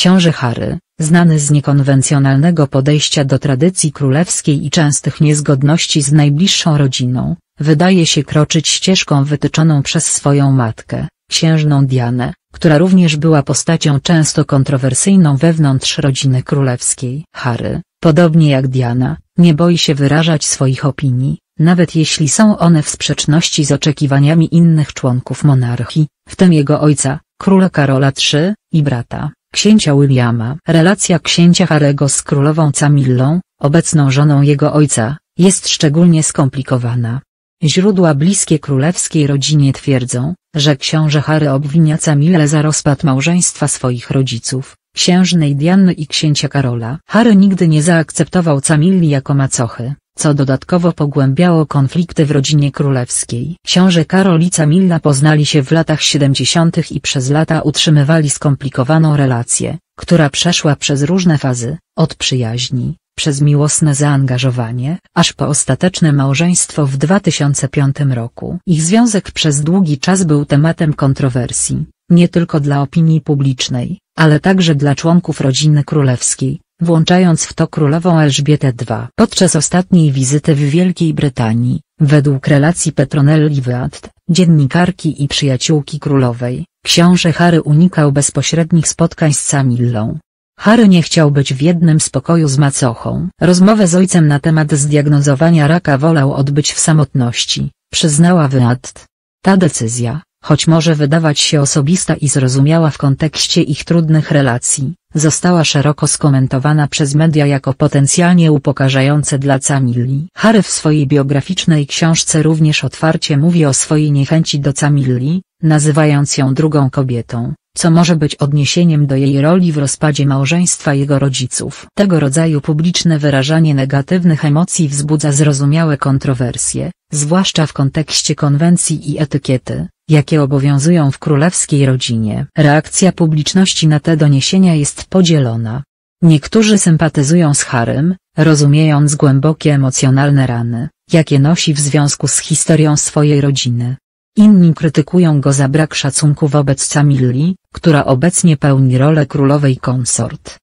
Książę Harry, znany z niekonwencjonalnego podejścia do tradycji królewskiej i częstych niezgodności z najbliższą rodziną, wydaje się kroczyć ścieżką wytyczoną przez swoją matkę, księżną Dianę, która również była postacią często kontrowersyjną wewnątrz rodziny królewskiej. Harry, podobnie jak Diana, nie boi się wyrażać swoich opinii, nawet jeśli są one w sprzeczności z oczekiwaniami innych członków monarchii, w tym jego ojca, króla Karola III, i brata, księcia Williama. Relacja księcia Harego z królową Camillą, obecną żoną jego ojca, jest szczególnie skomplikowana. Źródła bliskie królewskiej rodzinie twierdzą, że książę Harry obwinia Camillę za rozpad małżeństwa swoich rodziców, księżnej Diany i księcia Karola. Harry nigdy nie zaakceptował Camilli jako macochy, co dodatkowo pogłębiało konflikty w rodzinie królewskiej. Książę Karol i Camilla poznali się w latach 70. i przez lata utrzymywali skomplikowaną relację, która przeszła przez różne fazy, od przyjaźni, przez miłosne zaangażowanie, aż po ostateczne małżeństwo w 2005 roku. Ich związek przez długi czas był tematem kontrowersji, nie tylko dla opinii publicznej, ale także dla członków rodziny królewskiej, włączając w to królową Elżbietę II. Podczas ostatniej wizyty w Wielkiej Brytanii, według relacji Petronelli Weat, dziennikarki i przyjaciółki królowej, książę Harry unikał bezpośrednich spotkań z Camillą. Harry nie chciał być w jednym z pokoju z macochą. Rozmowę z ojcem na temat zdiagnozowania raka wolał odbyć w samotności, przyznała Weat. Ta decyzja, choć może wydawać się osobista i zrozumiała w kontekście ich trudnych relacji, została szeroko skomentowana przez media jako potencjalnie upokarzające dla Camilli. Harry w swojej biograficznej książce również otwarcie mówi o swojej niechęci do Camilli, nazywając ją drugą kobietą, co może być odniesieniem do jej roli w rozpadzie małżeństwa jego rodziców. Tego rodzaju publiczne wyrażanie negatywnych emocji wzbudza zrozumiałe kontrowersje, zwłaszcza w kontekście konwencji i etykiety, jakie obowiązują w królewskiej rodzinie. Reakcja publiczności na te doniesienia jest podzielona. Niektórzy sympatyzują z Harem, rozumiejąc głębokie emocjonalne rany, jakie nosi w związku z historią swojej rodziny. Inni krytykują go za brak szacunku wobec Camilli, która obecnie pełni rolę królowej konsort.